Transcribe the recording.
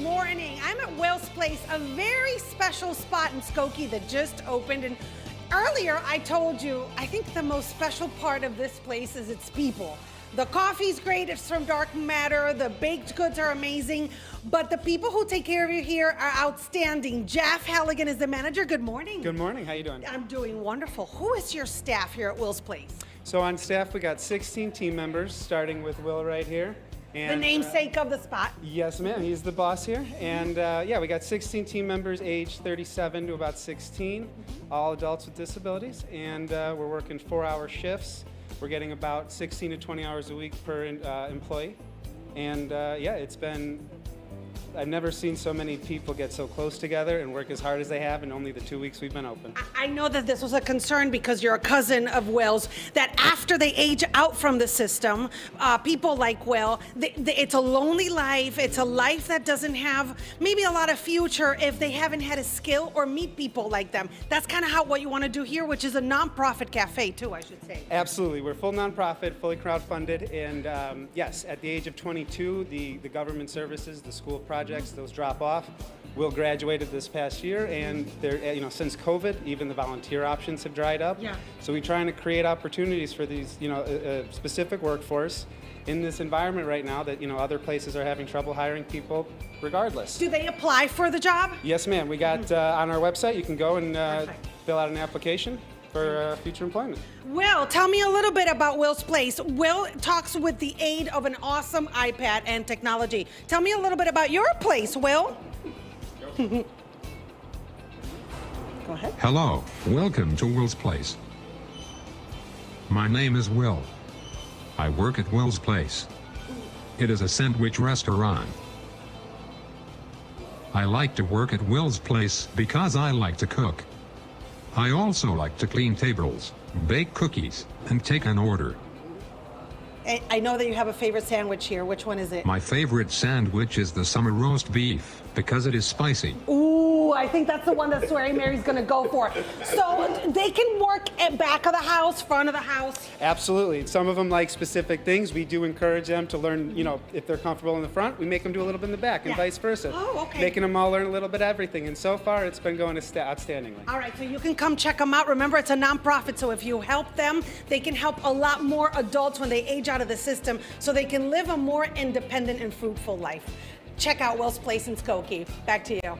morning. I'm at Will's Place, a very special spot in Skokie that just opened. And earlier I told you, I think the most special part of this place is its people. The coffee's great, it's from Dark Matter, the baked goods are amazing, but the people who take care of you here are outstanding. Jeff Halligan is the manager. Good morning. Good morning. How are you doing? I'm doing wonderful. Who is your staff here at Will's Place? So on staff, we got 16 team members, starting with Will right here. And, the namesake uh, of the spot. Yes, ma'am. He's the boss here. And uh, yeah, we got 16 team members, aged 37 to about 16, all adults with disabilities. And uh, we're working four-hour shifts. We're getting about 16 to 20 hours a week per uh, employee. And uh, yeah, it's been I've never seen so many people get so close together and work as hard as they have in only the two weeks we've been open. I know that this was a concern because you're a cousin of Will's, that after they age out from the system, uh, people like Will, they, they, it's a lonely life. It's a life that doesn't have maybe a lot of future if they haven't had a skill or meet people like them. That's kind of how what you want to do here, which is a nonprofit cafe too, I should say. Absolutely. We're full nonprofit, fully crowdfunded, and um, yes, at the age of 22, the, the government services, the school project, projects, those drop off. Will graduated this past year, and there, eh, you know, since COVID, even the volunteer options have dried up. Yeah. So we're trying to create opportunities for these, you know, a, a specific workforce in this environment right now that you know other places are having trouble hiring people regardless. Do they apply for the job? Yes, ma'am. We got uh, on our website. You can go and uh, fill out an application for uh, future employment. Will, tell me a little bit about Will's Place. Will talks with the aid of an awesome iPad and technology. Tell me a little bit about your place, Will. Go ahead. Hello, welcome to Will's Place. My name is Will. I work at Will's Place. It is a sandwich restaurant. I like to work at Will's Place because I like to cook. I also like to clean tables, bake cookies, and take an order. I know that you have a favorite sandwich here. Which one is it? My favorite sandwich is the summer roast beef because it is spicy. Ooh, I think that's the one that Swearing Mary's gonna go for. So they can work at back of the house, front of the house. Absolutely. Some of them like specific things. We do encourage them to learn. You know, if they're comfortable in the front, we make them do a little bit in the back, and Yeah. vice versa. Oh, okay. Making them all learn a little bit of everything. And so far, it's been going outstandingly. All right, so you can come check them out. Remember, it's a nonprofit, so if you help them, they can help a lot more adults when they age out of the system so they can live a more independent and fruitful life. Check out Will's Place in Skokie. Back to you.